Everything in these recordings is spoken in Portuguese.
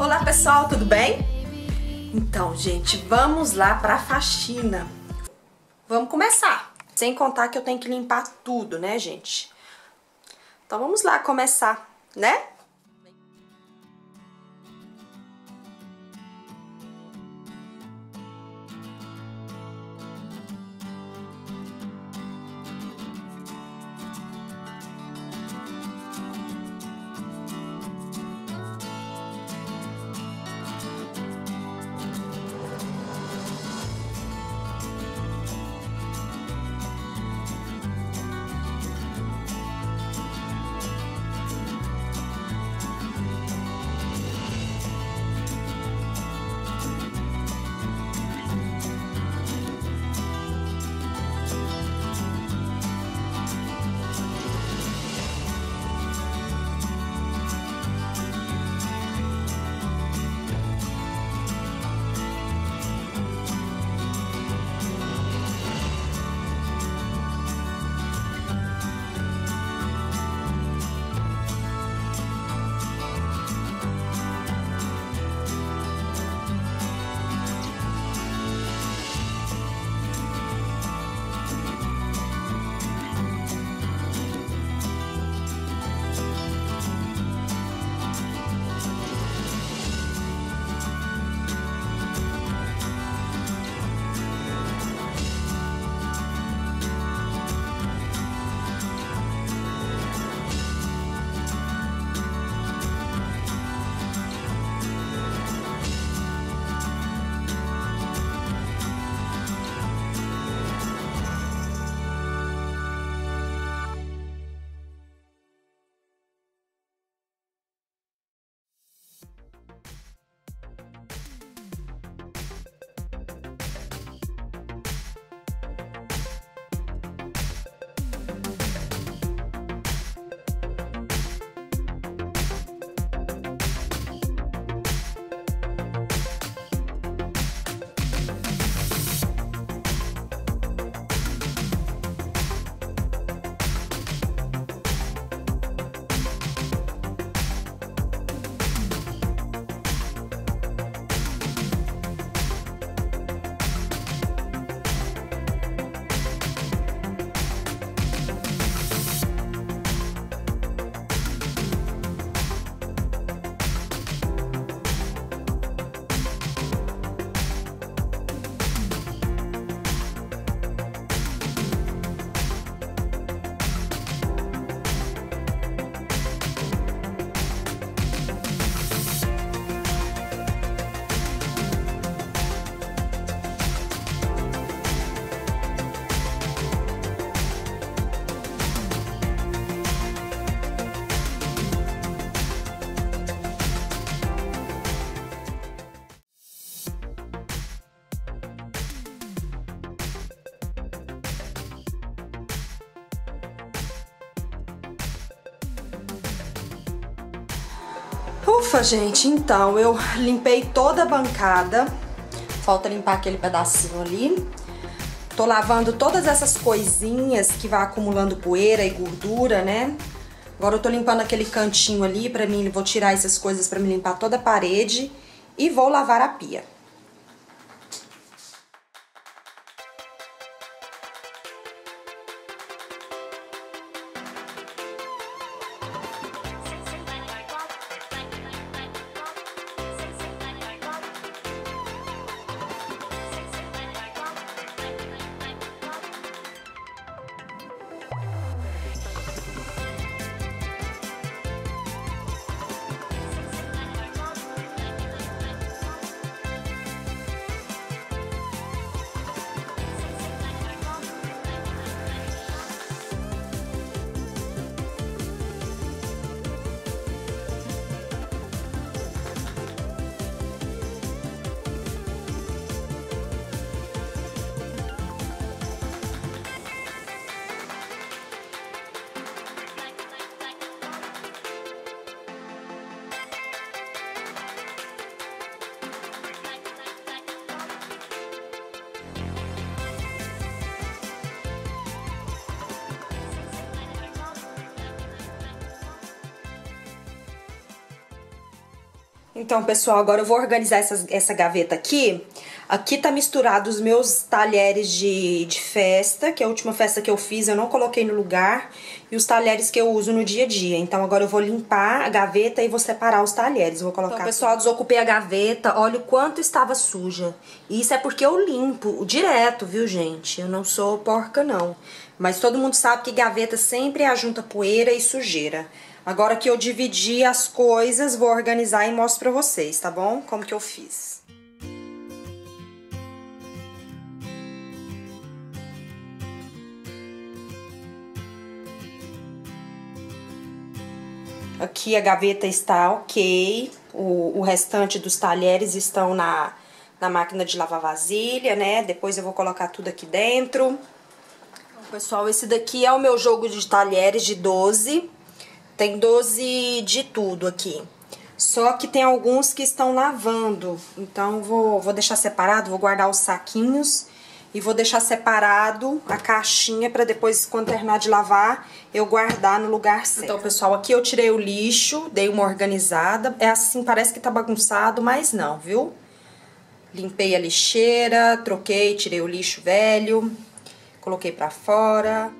Olá pessoal, tudo bem? Então, gente, vamos lá para a faxina. Vamos começar. Sem contar que eu tenho que limpar tudo, né, gente? Então vamos lá começar, né? Ufa, gente, então eu limpei toda a bancada. Falta limpar aquele pedacinho ali. Tô lavando todas essas coisinhas que vai acumulando poeira e gordura, né? Agora eu tô limpando aquele cantinho ali pra mim, vou tirar essas coisas pra me limpar toda a parede e vou lavar a pia. Então, pessoal, agora eu vou organizar essa, essa gaveta aqui. Aqui tá misturado os meus talheres de, de festa, que é a última festa que eu fiz, eu não coloquei no lugar. E os talheres que eu uso no dia a dia. Então, agora eu vou limpar a gaveta e vou separar os talheres. Vou colocar... Então, pessoal, desocupei a gaveta. Olha o quanto estava suja. E isso é porque eu limpo direto, viu, gente? Eu não sou porca, não. Mas todo mundo sabe que gaveta sempre ajunta poeira e sujeira. Agora que eu dividi as coisas, vou organizar e mostro pra vocês, tá bom? Como que eu fiz. Aqui a gaveta está ok, o, o restante dos talheres estão na, na máquina de lavar vasilha, né? Depois eu vou colocar tudo aqui dentro. Então, pessoal, esse daqui é o meu jogo de talheres de 12. Tem 12 de tudo aqui. Só que tem alguns que estão lavando. Então, vou, vou deixar separado, vou guardar os saquinhos e vou deixar separado a caixinha para depois, quando terminar de lavar, eu guardar no lugar certo. Então, pessoal, aqui eu tirei o lixo, dei uma organizada. É assim, parece que tá bagunçado, mas não, viu? Limpei a lixeira, troquei, tirei o lixo velho, coloquei pra fora.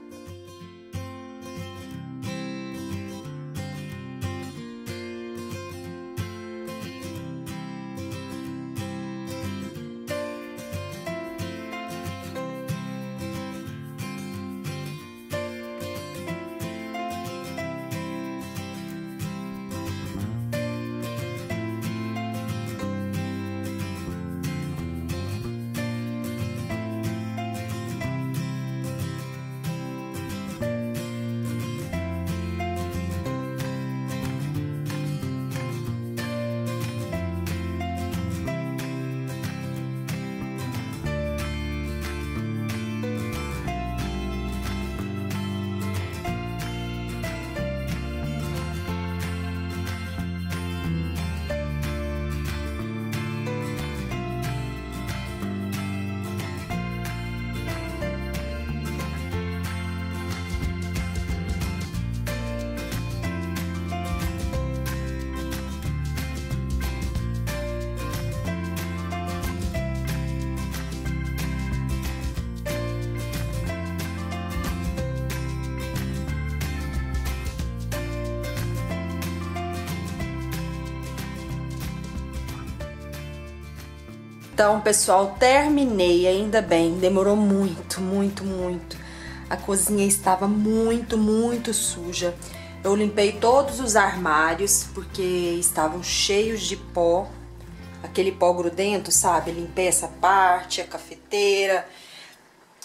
Então, pessoal, terminei, ainda bem. Demorou muito, muito, muito. A cozinha estava muito, muito suja. Eu limpei todos os armários porque estavam cheios de pó. Aquele pó grudento, sabe? Limpei essa parte, a cafeteira.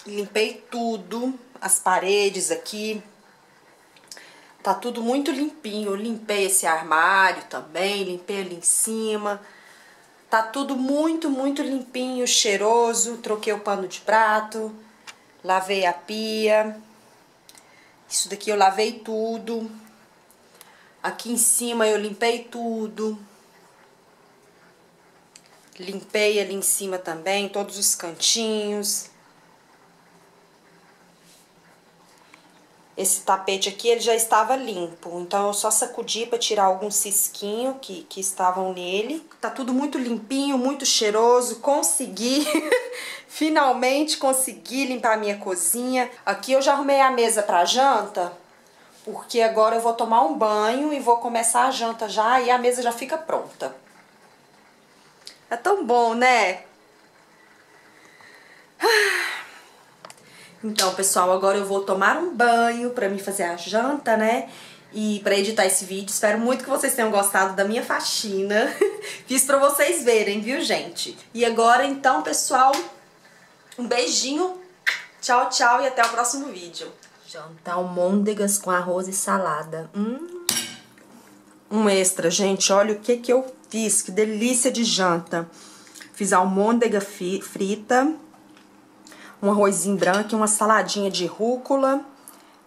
Limpei tudo, as paredes aqui. Tá tudo muito limpinho. Eu limpei esse armário também, limpei ali em cima. Tá tudo muito, muito limpinho, cheiroso. Troquei o pano de prato, lavei a pia. Isso daqui eu lavei tudo. Aqui em cima eu limpei tudo. Limpei ali em cima também, todos os cantinhos. Esse tapete aqui, ele já estava limpo, então eu só sacudi para tirar algum cisquinho que, que estavam nele. Tá tudo muito limpinho, muito cheiroso, consegui, finalmente consegui limpar a minha cozinha. Aqui eu já arrumei a mesa para janta, porque agora eu vou tomar um banho e vou começar a janta já e a mesa já fica pronta. É tão bom, né? Ah. Então, pessoal, agora eu vou tomar um banho pra me fazer a janta, né? E pra editar esse vídeo. Espero muito que vocês tenham gostado da minha faxina. Fiz pra vocês verem, viu, gente? E agora, então, pessoal, um beijinho. Tchau, tchau e até o próximo vídeo. Jantar almôndegas com arroz e salada. Hum. Um extra, gente. Olha o que que eu fiz. Que delícia de janta. Fiz almôndega frita um arrozinho branco, uma saladinha de rúcula,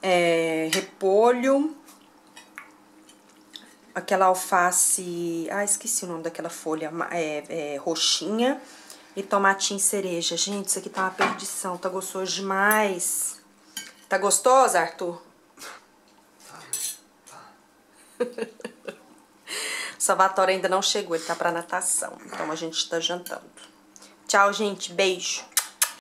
é, repolho, aquela alface, ah, esqueci o nome daquela folha, é, é, roxinha e tomatinho cereja. Gente, isso aqui tá uma perdição, tá gostoso demais. Tá gostoso, Arthur? Salvatore ainda não chegou, ele tá pra natação. Então a gente tá jantando. Tchau, gente. Beijo.